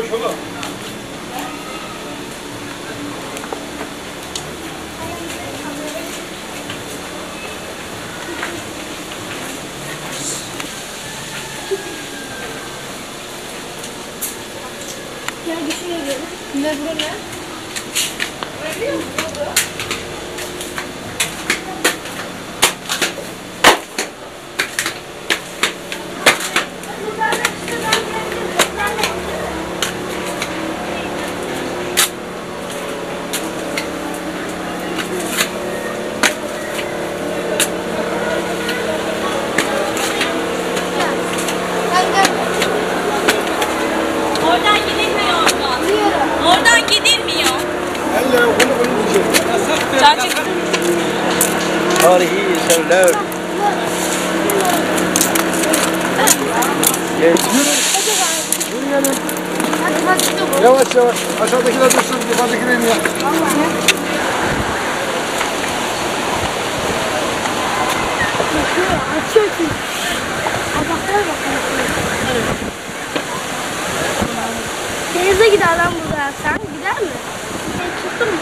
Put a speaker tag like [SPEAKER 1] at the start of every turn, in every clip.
[SPEAKER 1] Hoş.
[SPEAKER 2] Oradan gidilmiyor.
[SPEAKER 1] Elle okulu okulu diyecek.
[SPEAKER 2] Çarçık.
[SPEAKER 3] Tarihi eserler.
[SPEAKER 4] Bak işte bu.
[SPEAKER 1] Yavaş yavaş. Aşağıdakiler dursun. Yukarıdakiler iniyor.
[SPEAKER 4] Açıyor ki. Denize gider lan burada. Sen gider mi? Sen tuttun mu?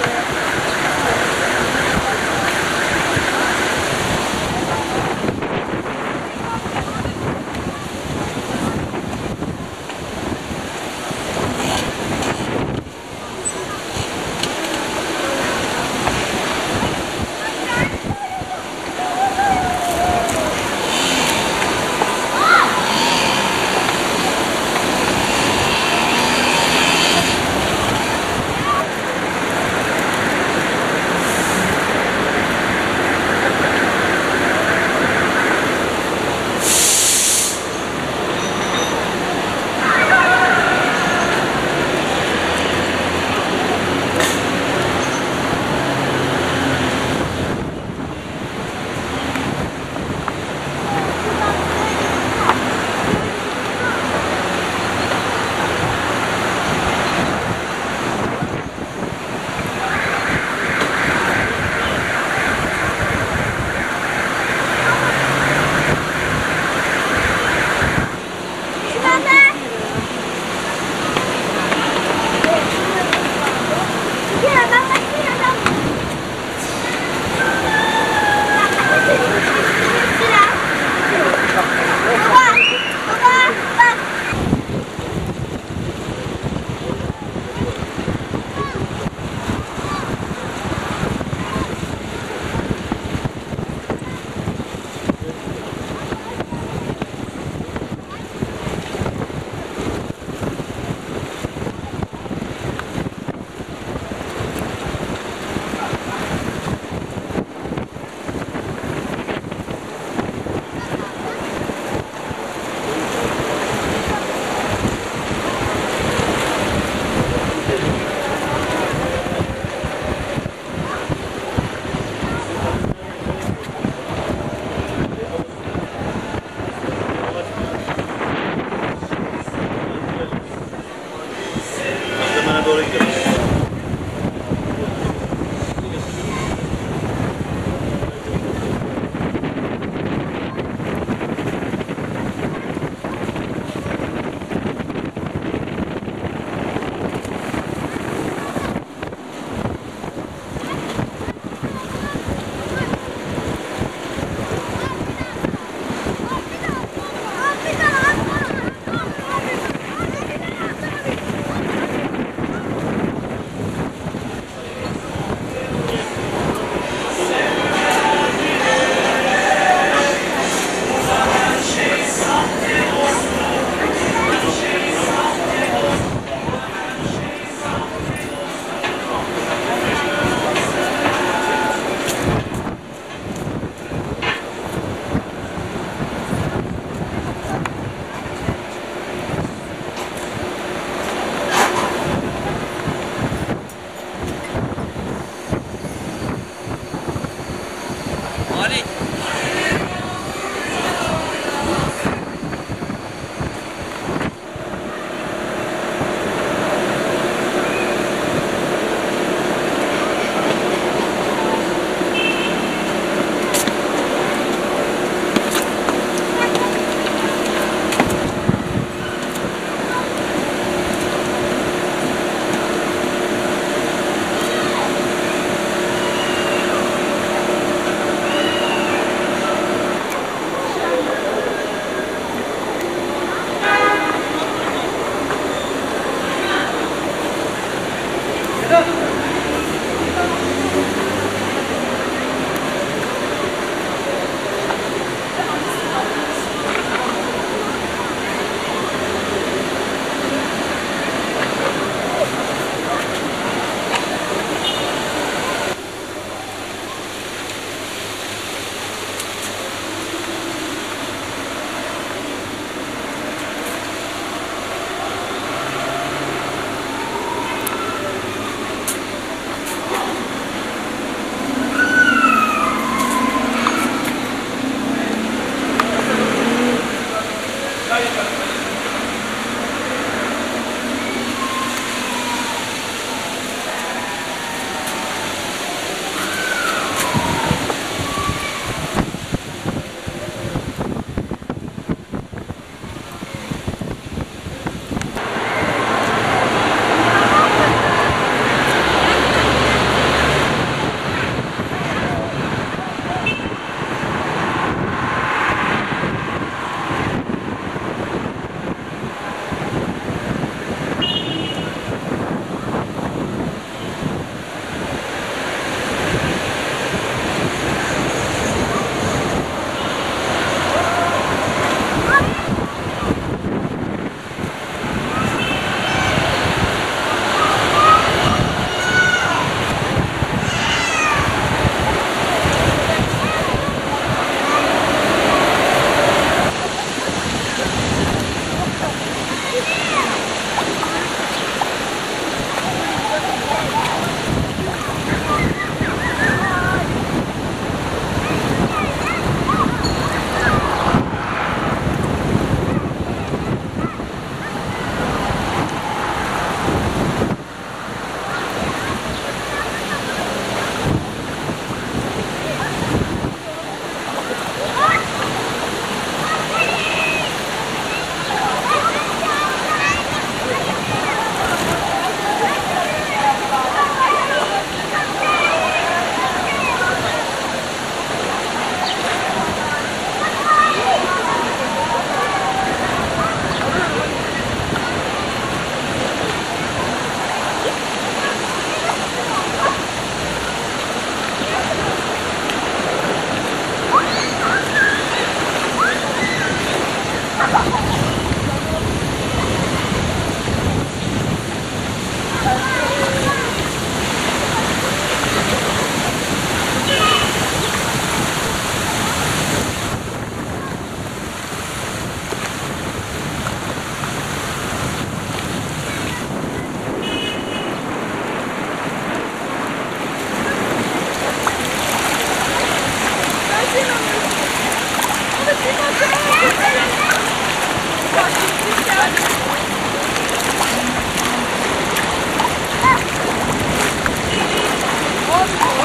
[SPEAKER 1] Oh,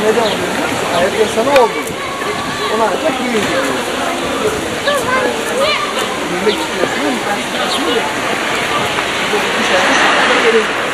[SPEAKER 1] neden oluyor biliyor musun? Hayat insanı oldu. Ona ancak büyüyün
[SPEAKER 4] diyoruz. Büyümek istiyorsun. Ben şimdi bir şey dışarıda gelir. Şey